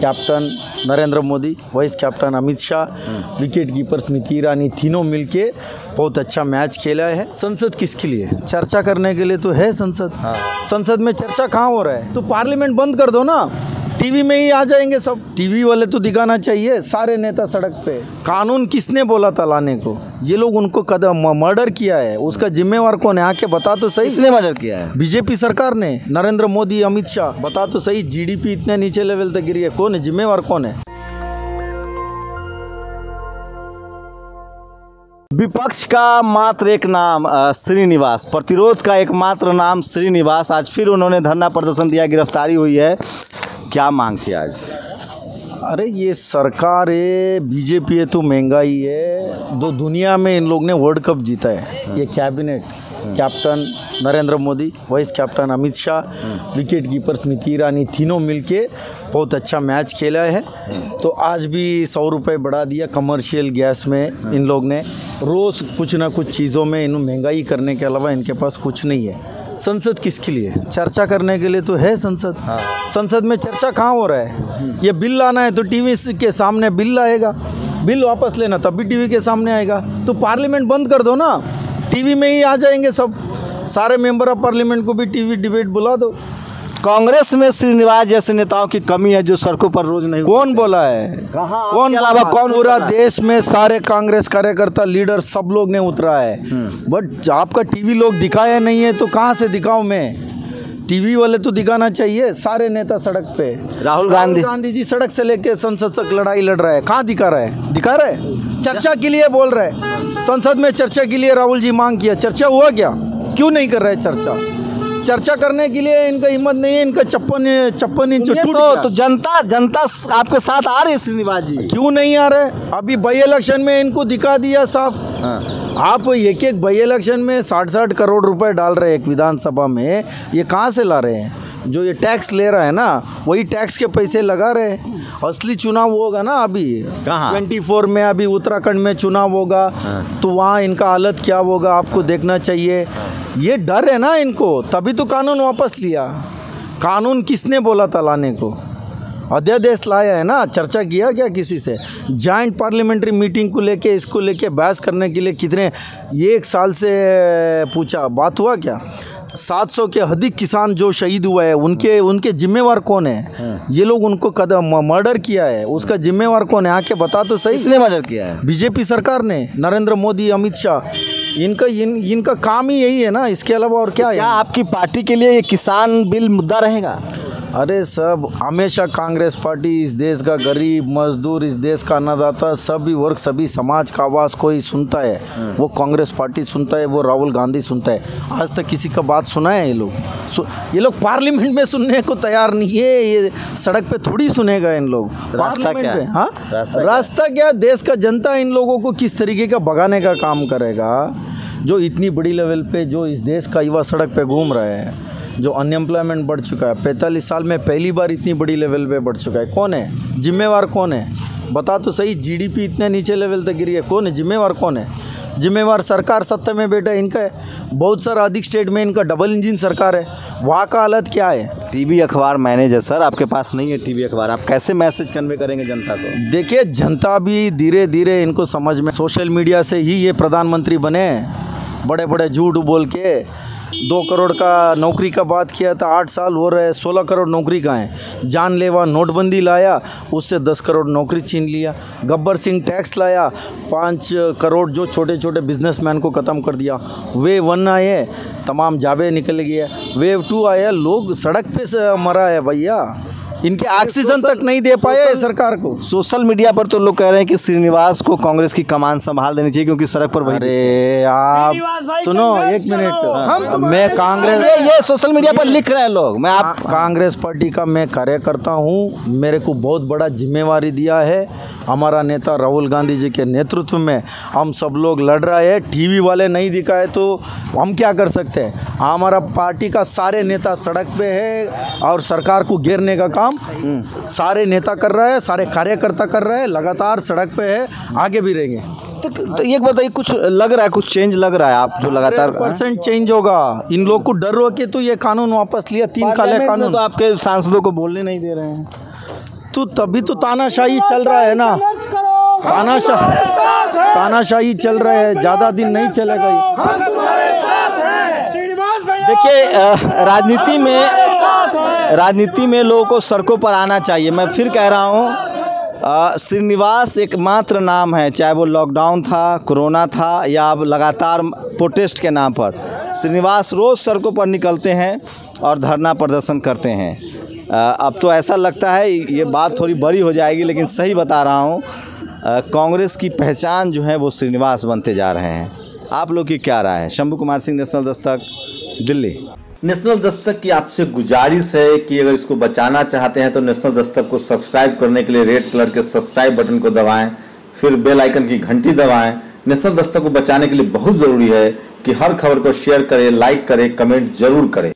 Captain Narendra Modi vice captain Amit Shah wicket keeper Smriti Irani तीनों मिलके बहुत अच्छा मैच खेला है। संसद किसके लिए? चर्चा करने के लिए तो है संसद। संसद में चर्चा कहाँ हो रहा है? तो पार्लियामेंट बंद कर दो ना। टीवी में ही आ जाएँगे सब। टीवी वाले तो दिखाना चाहिए सारे नेता सड़क पे। कानून किसने बोला था लाने को? ये लोग उनको कदम मर्डर किया है। उसका जिम्मेवार कौन है? आके बता तो सही। किसने मर्डर किया है? बीजेपी सरकार ने। नरेंद्र मोदी अमित शाह। बता तो सही जीडीपी इतने नीचे लेवल तक गिरी है। कौन है? जिम्मेवार कौन है? विपक्ष का मात्र एक नाम श्रीनिवास। प्रतिरोध का एकमात्र नाम श्रीनिवास। आज फिर उन्होंने धरना प्रदर्शन दिया गिरफ्तारी हुई है। क्या मांग थी आज? अरे, ये सरकार है, बीजेपी है तो महँगाई है। दो दुनिया में इन लोग ने वर्ल्ड कप जीता है। ये cabinet, captain Narendra Modi, vice captain Amit Shah, wicket keeper Smriti Irani तीनों मिलके बहुत अच्छा मैच खेला है। तो आज भी सौ रुपये बढ़ा दिया कमर्शियल गैस में इन लोग ने। रोज़ कुछ ना कुछ चीज़ों में इन महँगाई करने के अलावा इनके पास कुछ नहीं है। संसद किसके लिए? चर्चा करने के लिए तो है संसद। हाँ। संसद में चर्चा कहाँ हो रहा है? ये बिल लाना है तो टीवी के सामने बिल आएगा। बिल वापस लेना तब भी टीवी के सामने आएगा। तो पार्लियामेंट बंद कर दो ना। टीवी में ही आ जाएँगे सब। सारे मेंबर ऑफ़ पार्लियामेंट को भी टीवी डिबेट बुला दो। कांग्रेस में श्रीनिवास जैसे नेताओं की कमी है जो सड़कों पर रोज नहीं कौन बोला है? कहाँ कौन अलावा कौन पूरा? देश में सारे कांग्रेस कार्यकर्ता लीडर सब लोग ने उतरा है। बट आपका टीवी लोग दिखाया नहीं है तो कहाँ से दिखाऊँ मैं? टीवी वाले तो दिखाना चाहिए सारे नेता सड़क पे। राहुल गांधी। गांधी जी सड़क से लेके संसद तक लड़ाई लड़ रहा है। कहाँ दिखा रहा है? दिखा रहा है? चर्चा के लिए बोल रहे है। संसद में चर्चा के लिए राहुल जी मांग किया। चर्चा हुआ क्या? क्यों नहीं कर रहे है चर्चा? चर्चा करने के लिए इनका हिम्मत नहीं है इनका छप्पन छप्पन इंच तो, तो जनता जनता आपके साथ आ रही है श्रीनिवास जी? क्यों नहीं आ रहे? अभी बाई इलेक्शन में इनको दिखा दिया साफ़। आप एक एक बाई इलेक्शन में साठ साठ करोड़ रुपए डाल रहे हैं एक विधानसभा में। ये कहाँ से ला रहे हैं? जो ये टैक्स ले रहा है ना वही टैक्स के पैसे लगा रहे हैं। असली चुनाव होगा ना अभी। कहाँ? ट्वेंटी फोर में अभी उत्तराखंड में चुनाव होगा। तो वहाँ इनका हालत क्या होगा आपको देखना चाहिए। ये डर है ना इनको। तभी तो कानून वापस लिया। कानून किसने बोला था लाने को? अध्यादेश लाया है ना? चर्चा किया क्या किसी से? जॉइंट पार्लियामेंट्री मीटिंग को लेके इसको लेके बहस करने के लिए कितने एक साल से पूछा। बात हुआ क्या? 700 के अधिक किसान जो शहीद हुए हैं उनके उनके जिम्मेवार कौन है? ये लोग उनको कदम मर्डर किया है। उसका जिम्मेवार कौन है? आके बता तो सही। किसने मर्डर किया है? बीजेपी सरकार ने। नरेंद्र मोदी अमित शाह। इनका, इन, इनका काम ही यही है ना, इसके अलावा और क्या है? क्या आपकी पार्टी के लिए ये किसान बिल मुद्दा रहेगा? अरे सब हमेशा कांग्रेस पार्टी इस देश का गरीब मजदूर इस देश का अन्नदाता सभी वर्ग सभी समाज का आवाज़ कोई सुनता है? वो कांग्रेस पार्टी सुनता है वो राहुल गांधी सुनता है। आज तक किसी का बात सुना है ये लोग? ये लोग पार्लियामेंट में सुनने को तैयार नहीं है ये सड़क पे थोड़ी सुनेगा इन लोग। रास्ता क्या है? हाँ? रास्ता क्या रास्ता क्या? देश का जनता इन लोगों को किस तरीके का भगाने का काम करेगा? जो इतनी बड़ी लेवल पे जो इस देश का युवा सड़क पे घूम रहा है जो अनएम्प्लॉयमेंट बढ़ चुका है पैंतालीस साल में पहली बार इतनी बड़ी लेवल पे बढ़ चुका है। कौन है? जिम्मेवार कौन है? बता तो सही जीडीपी इतने नीचे लेवल तक गिरी है। कौन है? जिम्मेवार कौन है? जिम्मेवार सरकार सत्ता में बैठा है इनका है बहुत सारा अधिक स्टेट में इनका डबल इंजन सरकार है। वहाँ का हालत क्या है? टीवी अखबार मैनेजर सर आपके पास नहीं है टीवी अखबार। आप कैसे मैसेज कन्वे करेंगे जनता को? देखिए जनता भी धीरे धीरे इनको समझ में सोशल मीडिया से ही ये प्रधानमंत्री बने बड़े बड़े झूठ बोल के दो करोड़ का नौकरी का बात किया था, आठ साल हो रहे सोलह करोड़ नौकरी का है। जानलेवा नोटबंदी लाया, उससे दस करोड़ नौकरी छीन लिया। गब्बर सिंह टैक्स लाया, पाँच करोड़ जो छोटे छोटे बिजनेसमैन को ख़त्म कर दिया। वेव वन आए तमाम जाबे निकल गए वेव टू आया, लोग सड़क पे मरा है भैया। इनके ऑक्सीजन तक नहीं दे पाए है सरकार को। सोशल मीडिया पर तो लोग कह रहे हैं कि श्रीनिवास को कांग्रेस की कमान संभाल देनी चाहिए क्योंकि सड़क पर वही अरे आप सुनो एक मिनट। मैं कांग्रेस ये ये सोशल मीडिया पर लिख रहे हैं लोग। मैं आप कांग्रेस पार्टी का मैं कार्यकर्ता हूँ। मेरे को बहुत बड़ा जिम्मेवारी दिया है। हमारा नेता राहुल गांधी जी के नेतृत्व में हम सब लोग लड़ रहे हैं टीवी वाले नहीं दिखाए तो हम क्या कर सकते हैं? हमारा पार्टी का सारे नेता सड़क पे है और सरकार को घेरने का काम सारे नेता कर रहे हैं सारे कार्यकर्ता कर रहे हैं लगातार सड़क पे है आगे भी रहेंगे। तो, तो एक बताइए कुछ लग रहा है कुछ चेंज लग रहा है आप जो लगातार परसेंट चेंज होगा। इन लोग को डर हो के तो ये कानून वापस लिया तीन काले कानून। तो आपके सांसदों को बोलने नहीं दे रहे हैं। तो तभी तो तानाशाही चल रहा है ना। तानाशाह तानाशाही चल रहा है, ज़्यादा दिन नहीं चलेगा ये। देखिए राजनीति में राजनीति में लोगों को सड़कों पर आना चाहिए। मैं फिर कह रहा हूँ श्रीनिवास एकमात्र नाम है, चाहे वो लॉकडाउन था कोरोना था, या अब लगातार प्रोटेस्ट के नाम पर। श्रीनिवास रोज़ सड़कों पर निकलते हैं और धरना प्रदर्शन करते हैं। अब तो ऐसा लगता है ये बात थोड़ी बड़ी हो जाएगी, लेकिन सही बता रहा हूँ कांग्रेस की पहचान जो है वो श्रीनिवास बनते जा रहे हैं। आप लोग की क्या राय है? शंभू कुमार सिंह, नेशनल दस्तक, दिल्ली। नेशनल दस्तक की आपसे गुजारिश है कि अगर इसको बचाना चाहते हैं तो नेशनल दस्तक को सब्सक्राइब करने के लिए रेड कलर के सब्सक्राइब बटन को दबाएँ, फिर बेल आइकन की घंटी दबाएँ। नेशनल दस्तक को बचाने के लिए बहुत ज़रूरी है कि हर खबर को शेयर करें, लाइक करें, कमेंट ज़रूर करें।